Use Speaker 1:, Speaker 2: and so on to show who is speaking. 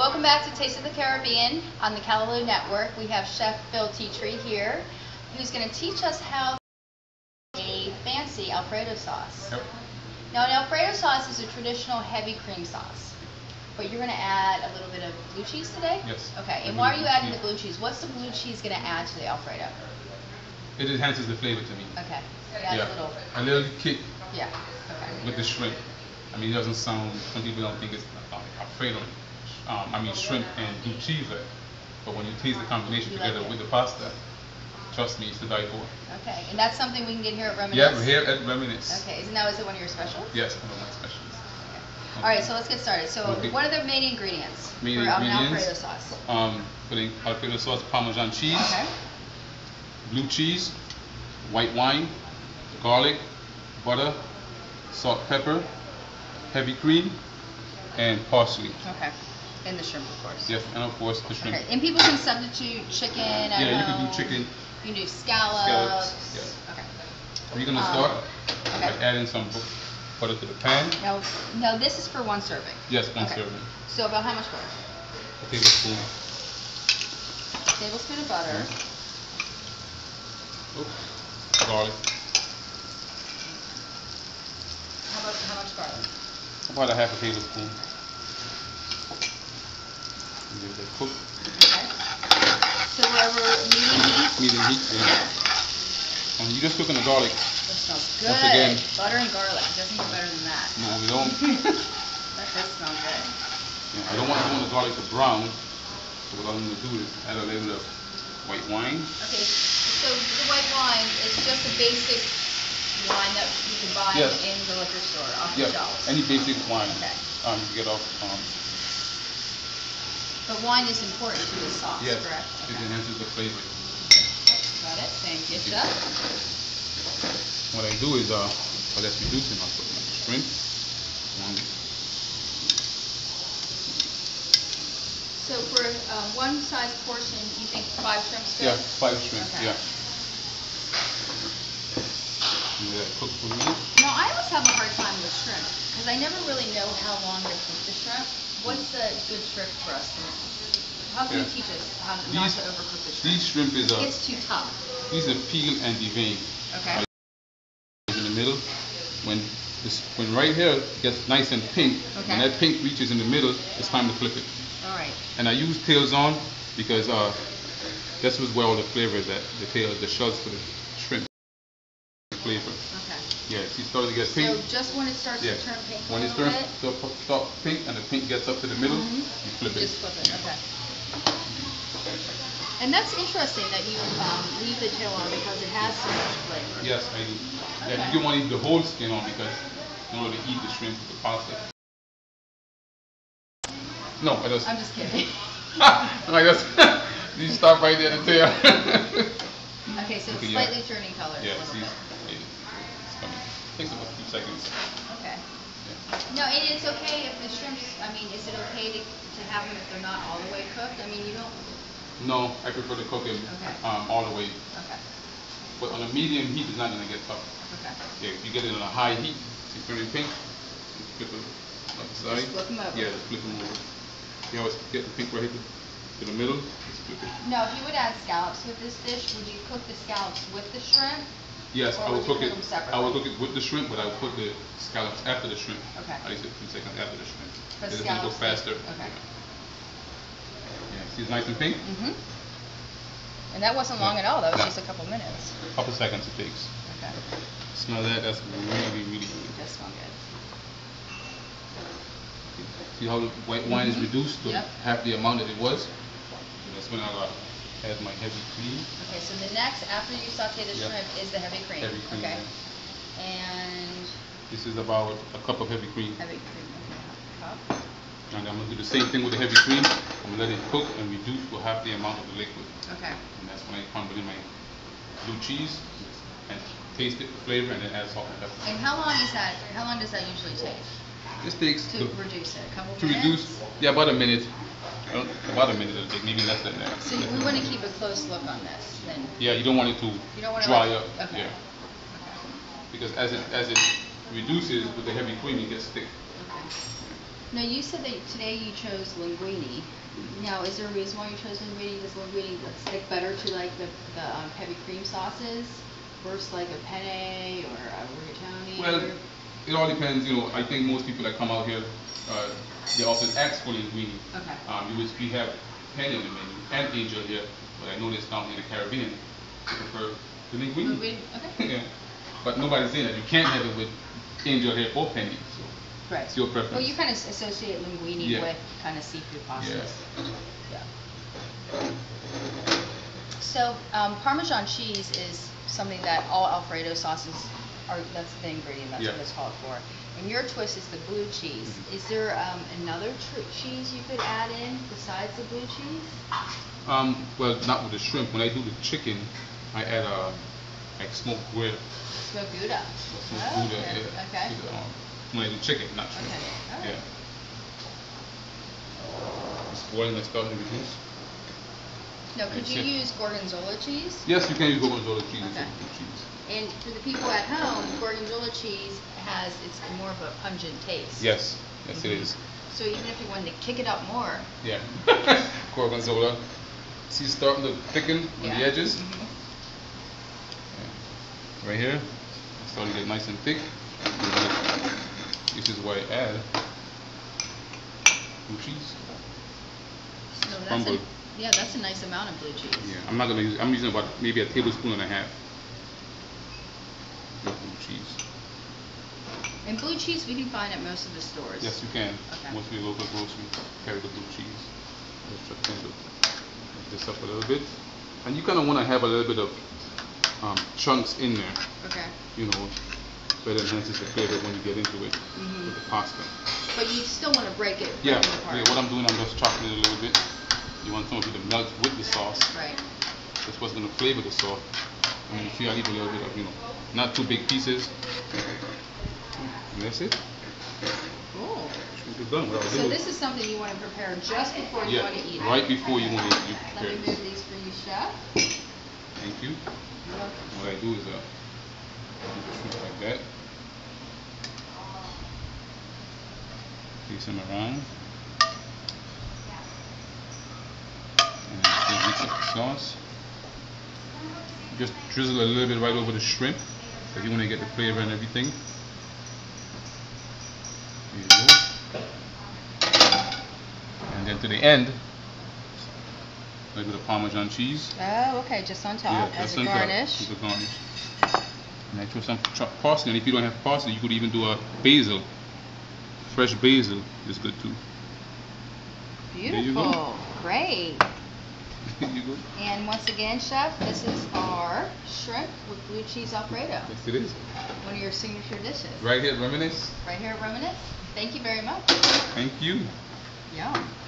Speaker 1: Welcome back to Taste of the Caribbean on the Callaloo Network. We have Chef Phil Teetree here, who's going to teach us how to make a fancy Alfredo sauce.
Speaker 2: Yep.
Speaker 1: Now, an Alfredo sauce is a traditional heavy cream sauce, but you're going to add a little bit of blue cheese today.
Speaker 2: Yes.
Speaker 1: Okay. And why are you adding the blue cheese? What's the blue cheese going to add to the Alfredo?
Speaker 2: It enhances the flavor to me.
Speaker 1: Okay. It adds
Speaker 2: yeah.
Speaker 1: a little.
Speaker 2: A little kick
Speaker 1: Yeah. Okay.
Speaker 2: with the shrimp. I mean, it doesn't sound. Some people don't think it's Alfredo. Um, I mean, shrimp and blue cheese. But when you taste the combination
Speaker 1: You
Speaker 2: together with the pasta, trust me, it's to die for.
Speaker 1: Okay. And that's something we can get here at Reminisce.
Speaker 2: Yeah, we're here at Reminisce.
Speaker 1: Okay. Isn't that is it one of your specials?
Speaker 2: Yes, one of my specials. Okay.
Speaker 1: All right, so let's get started. So,
Speaker 2: Okay.
Speaker 1: what are the main ingredients
Speaker 2: Main
Speaker 1: for um, an
Speaker 2: ingredients.
Speaker 1: Alfredo sauce?
Speaker 2: Um, putting Alfredo sauce, Parmesan cheese,
Speaker 1: Okay.
Speaker 2: blue cheese, white wine, garlic, butter, salt, pepper, heavy cream, and parsley.
Speaker 1: Okay. And the shrimp, of course.
Speaker 2: Yes, and of course the shrimp.
Speaker 1: Okay. And people can substitute chicken.
Speaker 2: Yeah, you can do chicken.
Speaker 1: You can do scallops.
Speaker 2: Scallops, Yeah.
Speaker 1: Okay.
Speaker 2: We're gonna
Speaker 1: Um,
Speaker 2: start
Speaker 1: okay.
Speaker 2: by adding some bu- butter to the pan.
Speaker 1: No, now this is for one serving.
Speaker 2: Yes, one
Speaker 1: Okay.
Speaker 2: serving.
Speaker 1: So about how much butter?
Speaker 2: A tablespoon.
Speaker 1: Tablespoon of butter.
Speaker 2: Oops. Garlic.
Speaker 1: How much? How much garlic?
Speaker 2: About a half a tablespoon. Give that cook.
Speaker 1: Okay. So wherever medium heat.
Speaker 2: Medium heat. Yeah. And you just cooking the garlic.
Speaker 1: That smells good.
Speaker 2: Once again-
Speaker 1: Butter and garlic. It doesn't get better than that.
Speaker 2: No, we don't.
Speaker 1: That does smell good.
Speaker 2: Yeah, I don't want, I want the garlic to brown. So what I'm gonna do is add a little of white wine.
Speaker 1: Okay, so the white wine is just a basic wine that you can buy
Speaker 2: Yes.
Speaker 1: in the liquor store, off the
Speaker 2: Yeah,
Speaker 1: shelves.
Speaker 2: any basic wine.
Speaker 1: Okay.
Speaker 2: Um, to get off. Um,
Speaker 1: But wine is important to the sauce,
Speaker 2: yes,
Speaker 1: correct?
Speaker 2: it
Speaker 1: Okay.
Speaker 2: enhances the flavor.
Speaker 1: Got it, thank you, chef.
Speaker 2: What I do is, uh, well, let's reduce it. I'll put my shrimp. One,
Speaker 1: So for uh, one size portion, you think five shrimps good?
Speaker 2: yeah, five shrimp.
Speaker 1: Okay.
Speaker 2: Yeah. And let cook for a minute.
Speaker 1: Now, I always have a hard time with shrimp, because I never really know how long to cook the shrimp. What's the good trick for us? How can you teach us how to not
Speaker 2: These,
Speaker 1: to overcook the shrimp?
Speaker 2: these shrimp is a,
Speaker 1: It's too tough.
Speaker 2: these are peel and devein.
Speaker 1: Okay.
Speaker 2: in the middle. When this, when right here gets nice and pink,
Speaker 1: Okay.
Speaker 2: when that pink reaches in the middle, it's time to flip it.
Speaker 1: All right.
Speaker 2: And I use tails on because uh, this was where all the flavor is at. The tail, the shells for the shrimp flavor.
Speaker 1: Okay.
Speaker 2: Yeah, see, starting to get
Speaker 1: So
Speaker 2: pink.
Speaker 1: just when it starts
Speaker 2: Yeah.
Speaker 1: to turn pink
Speaker 2: When it starts to start pink and the pink gets up to the middle,
Speaker 1: Mhm.
Speaker 2: you flip it.
Speaker 1: just flip it,
Speaker 2: Yeah.
Speaker 1: okay. And that's interesting that you um, leave the tail on because it has so much flavor.
Speaker 2: Yes, I do. Yeah, you don't want to leave the whole skin on because in order to eat the shrimp with the pasta. No, I just.
Speaker 1: I'm just kidding.
Speaker 2: I just. you stop right there at the tail.
Speaker 1: Okay, so it's
Speaker 2: Okay, yeah.
Speaker 1: slightly turning color
Speaker 2: yeah, seconds.
Speaker 1: Okay. No, and it's okay if the shrimps, I mean, is it okay to, to have them if they're not all the way cooked? I mean, you don't,
Speaker 2: No, I prefer to cook it
Speaker 1: Okay.
Speaker 2: um, all the way.
Speaker 1: okay,
Speaker 2: But on a medium heat, it's not gonna get tough.
Speaker 1: okay.
Speaker 2: Yeah, if you get it on a high heat, see turning pink, you flip it. Up the side.
Speaker 1: Just flip 'em over.
Speaker 2: Yeah, just flip them over. You always get the pink right here to the middle. Just flip it.
Speaker 1: Now, if you would add scallops with this dish, would you cook the scallops with the shrimp?
Speaker 2: Yes,
Speaker 1: Or
Speaker 2: I
Speaker 1: would you
Speaker 2: cook it. I will cook it with the shrimp, but I will put the scallops after the shrimp.
Speaker 1: Okay.
Speaker 2: At least a few seconds after the shrimp. It's gonna go
Speaker 1: scallops,
Speaker 2: faster.
Speaker 1: okay.
Speaker 2: Yeah, see it's nice and pink?
Speaker 1: Mm-hmm. And that wasn't long at all, that was just a couple minutes.
Speaker 2: A couple seconds it takes.
Speaker 1: Okay.
Speaker 2: Smell that, that's really, really
Speaker 1: It
Speaker 2: good.
Speaker 1: does smell good.
Speaker 2: See how the white wine is
Speaker 1: Mhm.
Speaker 2: reduced to
Speaker 1: Yep.
Speaker 2: half the amount that it was? That's when I'll uh, add my heavy cream.
Speaker 1: Okay, so the next, after you saute the
Speaker 2: Yeah.
Speaker 1: shrimp, is the heavy cream.
Speaker 2: Heavy cream,
Speaker 1: Okay.
Speaker 2: yeah.
Speaker 1: And
Speaker 2: This is about a cup of heavy cream.
Speaker 1: heavy cream, okay, cup.
Speaker 2: And I'm gonna do the same thing with the heavy cream. I'm gonna let it cook and reduce to half the amount of the liquid.
Speaker 1: Okay.
Speaker 2: And that's when I crumble in my blue cheese and taste it, the flavor, and then add salt and pepper.
Speaker 1: And how long is that, how long does that usually take
Speaker 2: This takes
Speaker 1: to
Speaker 2: to,
Speaker 1: reduce it? A couple
Speaker 2: to
Speaker 1: minutes?
Speaker 2: reduce, yeah, about a minute. About a minute it'll maybe less than that.
Speaker 1: So you- we want to keep a close look on this, then?
Speaker 2: Yeah, you don't want it to
Speaker 1: You don't wanna
Speaker 2: dry up.
Speaker 1: okay.
Speaker 2: Yeah, because as it as it reduces with the heavy cream, it gets thick.
Speaker 1: Okay. Now, you said that today you chose linguine. Now, is there a reason why you chose linguine? Does linguine stick better to like the, the um, heavy cream sauces versus like a penne or a rigatoni?
Speaker 2: Well,
Speaker 1: or-
Speaker 2: it all depends, you know, I think most people that come out here, uh, they also ask for linguine.
Speaker 1: Okay.
Speaker 2: Um, you would, we have penne on the menu and angel hair, but I noticed down in the Caribbean, they prefer the linguine.
Speaker 1: Linguine, okay.
Speaker 2: Yeah, but nobody's saying that you can't have it with angel hair or penne, so.
Speaker 1: Right.
Speaker 2: It's your preference.
Speaker 1: Well, you kind of associate linguine
Speaker 2: Yeah.
Speaker 1: with kind of seafood pastas.
Speaker 2: Yeah.
Speaker 1: Yeah. So, um, Parmesan cheese is something that all Alfredo sauces are, that's the ingredient, that's what it's called for. And your twist is the blue cheese.
Speaker 2: Mhm.
Speaker 1: Is there, um, another tr- cheese you could add in besides the blue cheese?
Speaker 2: Um, well, not with the shrimp, when I do the chicken, I add, uh, like smoked grilled,
Speaker 1: Smoked Gouda.
Speaker 2: smoked
Speaker 1: Oh,
Speaker 2: gouda,
Speaker 1: okay,
Speaker 2: yeah.
Speaker 1: Okay.
Speaker 2: the, um, When I do chicken, not shrimp.
Speaker 1: Okay, right.
Speaker 2: Yeah. It's boiling, starting to reduce.
Speaker 1: Now, could you
Speaker 2: That's
Speaker 1: use Gorgonzola cheese?
Speaker 2: Yes, you can use gorgonzola cheese
Speaker 1: Okay.
Speaker 2: Instead of blue cheese.
Speaker 1: And for the people at home, Gorgonzola cheese has, it's more of a pungent taste.
Speaker 2: Yes, yes it
Speaker 1: Mhm.
Speaker 2: is.
Speaker 1: So even if you wanted to kick it up more.
Speaker 2: Yeah. gorgonzola. See, it's starting to thicken on the edges.
Speaker 1: Mhm.
Speaker 2: Yeah. Right here, it's starting to get nice and thick. This is why I add blue cheese.
Speaker 1: So that's a, yeah, that's a nice amount of blue cheese.
Speaker 2: Yeah, I'm not gonna use. I'm using about maybe a tablespoon and a half cheese.
Speaker 1: And blue cheese we can find at most of the stores.
Speaker 2: Yes, you can.
Speaker 1: Okay.
Speaker 2: Most of your local grocery carry the blue cheese. Let's just kind of mix this up a little bit, and you kind of want to have a little bit of um, chunks in there.
Speaker 1: Okay.
Speaker 2: You know, so it enhances the flavor when you get into it
Speaker 1: Mhm.
Speaker 2: with the pasta.
Speaker 1: But you still want to break it.
Speaker 2: Yeah, yeah. What I'm doing, I'm just chopping it a little bit. You want some of it to melt with the sauce.
Speaker 1: Right.
Speaker 2: That's what's gonna flavor the sauce. And you see, I leave a little bit of, you know, not too big pieces. And that's it.
Speaker 1: Cool.
Speaker 2: Done.
Speaker 1: So
Speaker 2: do
Speaker 1: this is something you want to prepare just before you
Speaker 2: yeah,
Speaker 1: want to eat it.
Speaker 2: right before you want to eat, you
Speaker 1: Let me move these for you, chef.
Speaker 2: Thank you.
Speaker 1: You're.
Speaker 2: What I do is, uh, do the like that. Place them around. And then mix up the sauce. Just drizzle a little bit right over the shrimp, if you want to get the flavor and everything. There you go. And then to the end, a little bit of Parmesan cheese.
Speaker 1: Oh, okay, just on top
Speaker 2: Yeah,
Speaker 1: as
Speaker 2: that's
Speaker 1: a
Speaker 2: on top,
Speaker 1: garnish.
Speaker 2: as a garnish. And I throw some chopped parsley, and if you don't have parsley, you could even do a basil. Fresh basil is good too.
Speaker 1: Beautiful. Great. And once again, chef, this is our shrimp with blue cheese alfredo.
Speaker 2: Yes, it is.
Speaker 1: One of your signature dishes.
Speaker 2: Right here at Reminisce.
Speaker 1: Right here at Reminisce. Thank you very much.
Speaker 2: Thank you.
Speaker 1: Yum.